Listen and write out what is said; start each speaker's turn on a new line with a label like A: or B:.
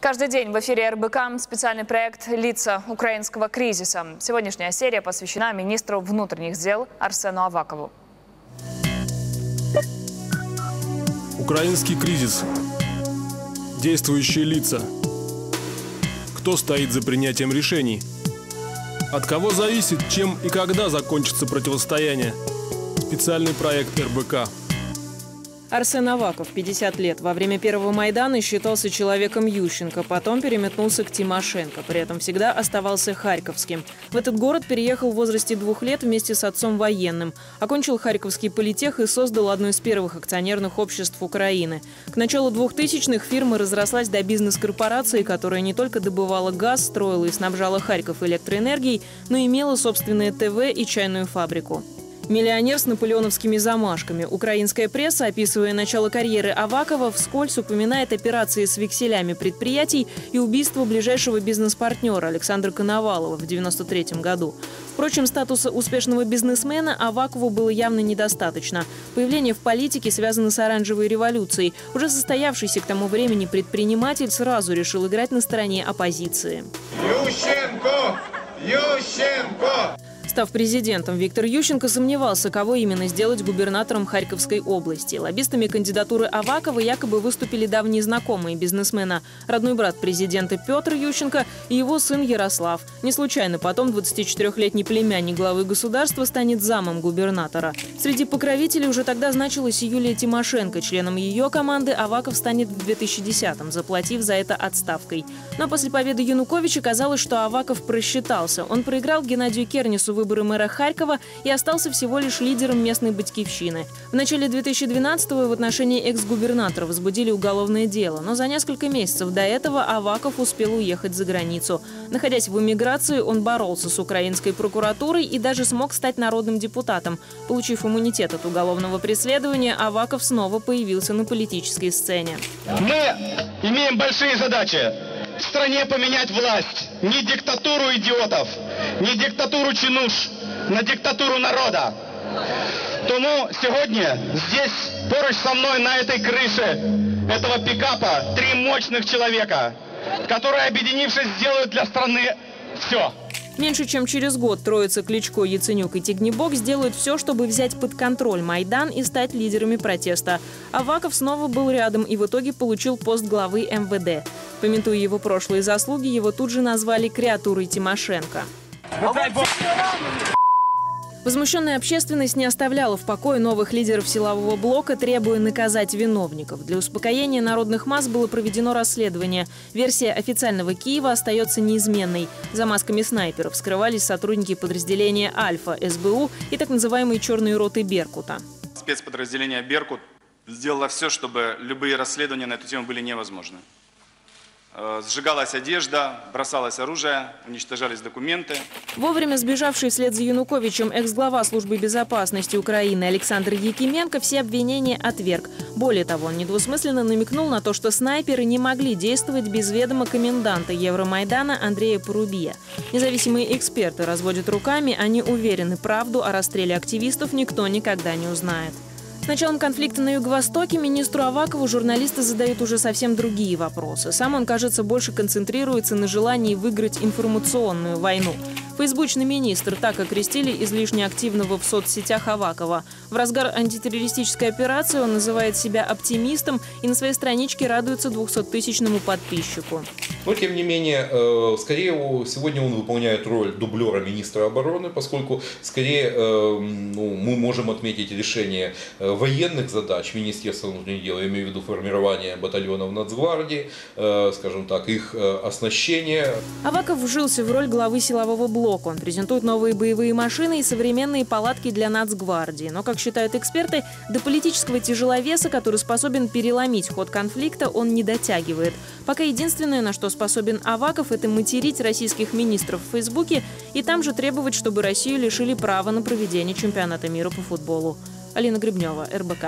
A: Каждый день в эфире РБК специальный проект «Лица украинского кризиса». Сегодняшняя серия посвящена министру внутренних дел Арсену Авакову.
B: Украинский кризис. Действующие лица. Кто стоит за принятием решений? От кого зависит, чем и когда закончится противостояние? Специальный проект РБК.
C: Арсен Аваков, 50 лет, во время первого Майдана считался человеком Ющенко, потом переметнулся к Тимошенко, при этом всегда оставался харьковским. В этот город переехал в возрасте двух лет вместе с отцом военным. Окончил Харьковский политех и создал одно из первых акционерных обществ Украины. К началу 2000-х фирма разрослась до бизнес-корпорации, которая не только добывала газ, строила и снабжала Харьков электроэнергией, но имела собственное ТВ и чайную фабрику. Миллионер с наполеоновскими замашками. Украинская пресса, описывая начало карьеры Авакова, вскользь упоминает операции с векселями предприятий и убийство ближайшего бизнес-партнера Александра Коновалова в 1993 году. Впрочем, статуса успешного бизнесмена Авакову было явно недостаточно. Появление в политике связано с оранжевой революцией. Уже состоявшийся к тому времени предприниматель сразу решил играть на стороне оппозиции.
D: Ющенко! Ющенко!
C: Став президентом, Виктор Ющенко сомневался, кого именно сделать губернатором Харьковской области. Лоббистами кандидатуры Авакова якобы выступили давние знакомые бизнесмена, родной брат президента Петр Ющенко и его сын Ярослав. Не случайно потом 24-летний племянник главы государства станет замом губернатора. Среди покровителей уже тогда значилась Юлия Тимошенко. Членом ее команды Аваков станет в 2010-м, заплатив за это отставкой. Но после победы Януковича казалось, что Аваков просчитался. Он проиграл Геннадию Кернису выборы мэра Харькова и остался всего лишь лидером местной батькивщины. В начале 2012-го в отношении экс-губернатора возбудили уголовное дело, но за несколько месяцев до этого Аваков успел уехать за границу. Находясь в эмиграции, он боролся с украинской прокуратурой и даже смог стать народным депутатом. Получив иммунитет от уголовного преследования, Аваков снова появился на политической сцене.
D: Мы имеем большие задачи. В стране поменять власть. Не диктатуру идиотов, не диктатуру чинуш, на диктатуру народа. Тому сьогодні здесь поруч со мной на этой крыше этого пикапа три мощных человека, которые, объединившись, сделают для страны все.
C: Меньше чем через год троица Кличко, Яценюк и Тигнебок сделают все, чтобы взять под контроль Майдан и стать лидерами протеста. Аваков снова был рядом и в итоге получил пост главы МВД. Пометуя его прошлые заслуги, его тут же назвали креатурой Тимошенко. Возмущенная общественность не оставляла в покое новых лидеров силового блока, требуя наказать виновников. Для успокоения народных масс было проведено расследование. Версия официального Киева остается неизменной. За масками снайперов скрывались сотрудники подразделения «Альфа», СБУ и так называемые «черные роты Беркута».
E: Спецподразделение «Беркут» сделало все, чтобы любые расследования на эту тему были невозможны. Э, сжигалась одежда, бросалось оружие, уничтожались документы.
C: Вовремя сбежавший вслед за Януковичем экс-глава службы безопасности Украины Александр Якименко все обвинения отверг. Более того, он недвусмысленно намекнул на то, что снайперы не могли действовать без ведома коменданта Евромайдана Андрея Порубия. Независимые эксперты разводят руками, они уверены, правду о расстреле активистов никто никогда не узнает. Началом конфликта на Юго-Востоке министру Авакову журналисты задают уже совсем другие вопросы. Сам он, кажется, больше концентрируется на желании выиграть информационную войну. Фейсбучный министр так окрестили излишне активного в соцсетях Авакова. В разгар антитеррористической операции он называет себя оптимистом и на своей страничке радуется 200-тысячному подписчику.
F: Но, тем не менее, э, скорее сегодня он выполняет роль дублера министра обороны, поскольку скорее э, ну, мы можем отметить решение э, военных задач Министерства внутренних дел, я имею в виду формирование батальонов Нацгвардии, скажем так, их оснащение.
C: Аваков вжился в роль главы силового блока блок. Он презентует новые боевые машины и современные палатки для нацгвардии. Но, как считают эксперты, до политического тяжеловеса, который способен переломить ход конфликта, он не дотягивает. Пока единственное, на что способен Аваков, это материть российских министров в Фейсбуке и там же требовать, чтобы Россию лишили права на проведение чемпионата мира по футболу. Алина Гребнева, РБК.